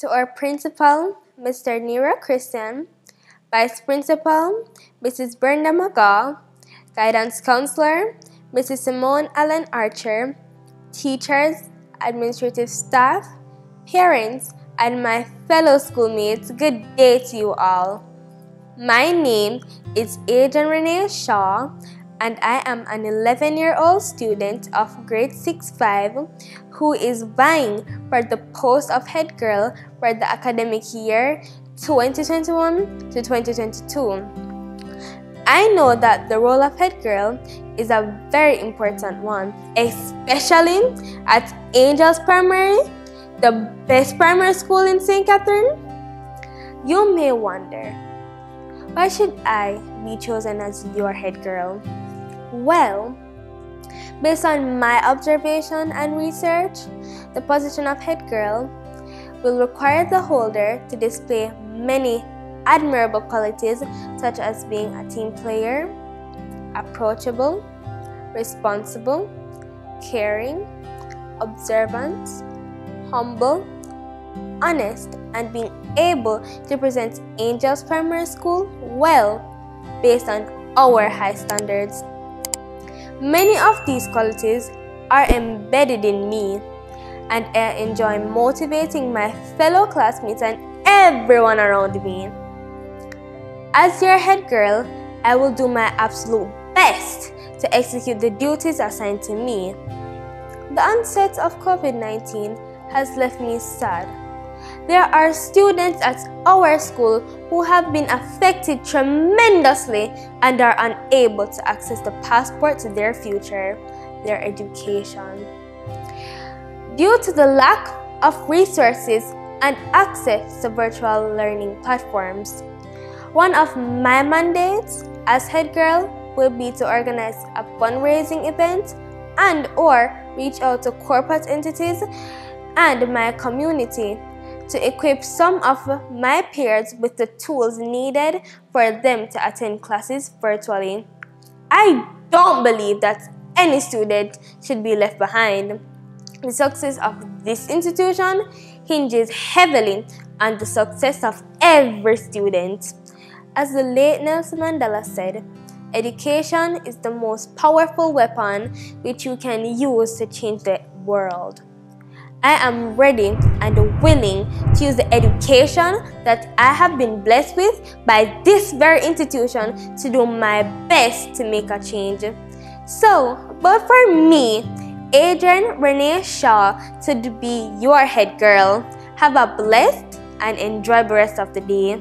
to our principal, Mr. Nero Christian, Vice Principal, Mrs. Brenda McGaw, Guidance Counselor, Mrs. Simone Allen Archer, teachers, administrative staff, parents, and my fellow schoolmates, good day to you all. My name is Adrienne Renae Shaw, and I am an 11 year old student of grade 6 5 who is vying for the post of head girl for the academic year 2021 to 2022. I know that the role of head girl is a very important one, especially at Angels Primary, the best primary school in St. Catherine. You may wonder, why should I be chosen as your head girl? Well, based on my observation and research, the position of head girl will require the holder to display many admirable qualities such as being a team player, approachable, responsible, caring, observant, humble, honest, and being able to present Angels Primary School well based on our high standards. Many of these qualities are embedded in me and I enjoy motivating my fellow classmates and everyone around me. As your head girl, I will do my absolute best to execute the duties assigned to me. The onset of COVID 19 has left me sad. There are students at our school who have been affected tremendously and are unable to access the passport to their future, their education. Due to the lack of resources and access to virtual learning platforms, one of my mandates as head girl will be to organize a fundraising event and or reach out to corporate entities and my community to equip some of my peers with the tools needed for them to attend classes virtually. I don't believe that any student should be left behind. The success of this institution hinges heavily on the success of every student. As the late Nelson Mandela said, education is the most powerful weapon which you can use to change the world. I am ready and willing to use the education that I have been blessed with by this very institution to do my best to make a change. So, but for me, Adrienne Renae Shaw to be your head girl. Have a blessed and enjoy the rest of the day.